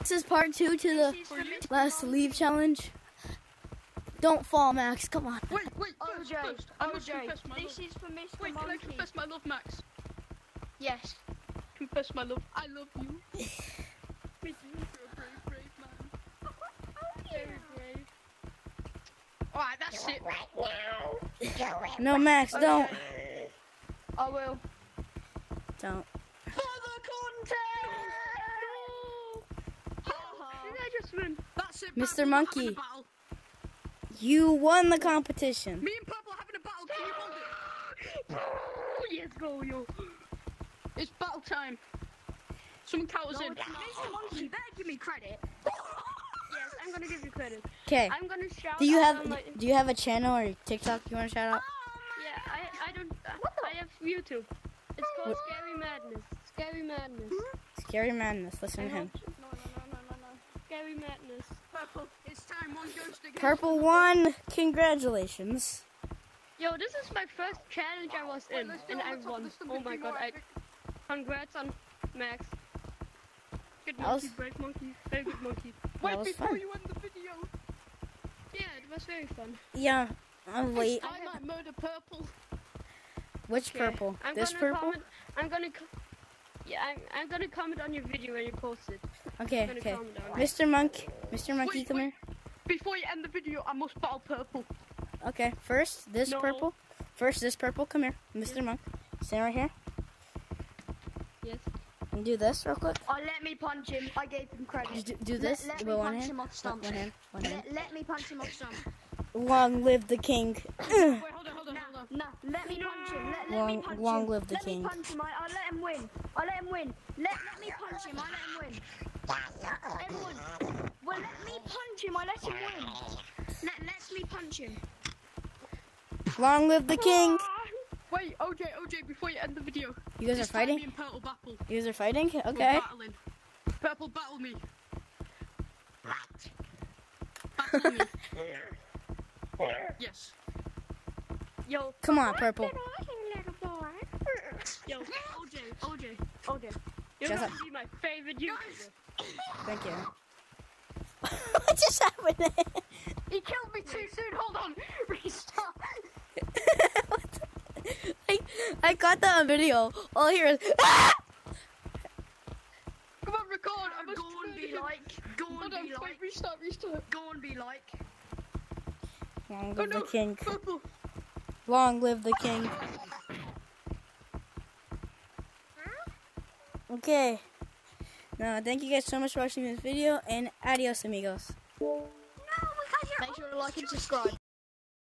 This is part two to the She's from last leave challenge. Don't fall, Max. Come on. Wait, wait, first, OJ, first. I must OJ, confess my this love. is for Mr. Wait, can I Monkey. confess my love, Max? Yes. Confess my love. I love you. Me too. You're a brave, brave man. Very brave. Alright, that's it. No, Max, don't. I will. Don't. Content! Did I just win? That's it. Mr. Purple, Monkey. having a battle. You won the competition. Me and Purple are having a battle. Can you hold it? Oh, yes, go, yo. It's battle time. Someone count us in. Mr. Monkey, you better give me credit. yes, I'm gonna give you credit. Okay. I'm gonna shout Do you out have on my... Do you have a channel or TikTok you want to shout out? Yeah, I, I don't... Uh, I have YouTube. It's called Scary Madness. Scary Madness. Scary Madness. Listen I to him. hope- No, no, no, no, no, no. Madness. Purple, it's time. One ghost again. Purple won. Congratulations. Yo, this is my first challenge I was in, Let's and I won. Oh my god, more I... Congrats on Max. Good That was- monkey, monkey, very good monkey. Wait, was before fun. you end the video, Yeah, it was very fun. Yeah. Oh, wait. I might murder Purple. Which Okay, purple? I'm This purple? Comment, I'm gonna. Co- yeah, I'm, I'm gonna comment on your video when you post it. Okay. Okay. comment on it. Mr. Monk. Mr. Monkey, Wait, come wait. here. Before you end the video, I must battle Purple. Okay. First, this No. purple. First, this purple. Come here, Mr. Monk. Stand right here. Yes. And do this real quick. Oh, let me punch him. I gave him credit. Do, do this let with me one punch hand. him off stump. One hand. One hand. Let, let me punch him off stump. Long live the king. Wait, hold on, hold on, hold on. No, let me punch him. Let, let Long- punch long him. live the let king. me punch him. I, I'll let him win. I'll let him win. Let, let me punch him. I let him win. Everyone. Well, let me punch him. I let him win. Let, let me punch him. Long live the king. Wait, OJ, OJ, before you end the video. You guys are it's time Me fighting. Purple battle. You guys are fighting. We're Okay. battling. Purple, battle me. Battle me. yes. Yo, Come on, purple. yo, OJ, OJ, OJ. You're Shut gonna be my favorite YouTuber. Thank you. what just happened? He killed me too soon. Hold on. Restart. I, I got that on video. All I hear is ah! Come on, record. I must Go and be him. like. Go and Hold on, be wait, like. restart, restart. Go and be like. Long Oh live no, the king. Purple. Long live the king. Okay. Now, thank you guys so much for watching this video, and adios, amigos. Make sure to like and subscribe.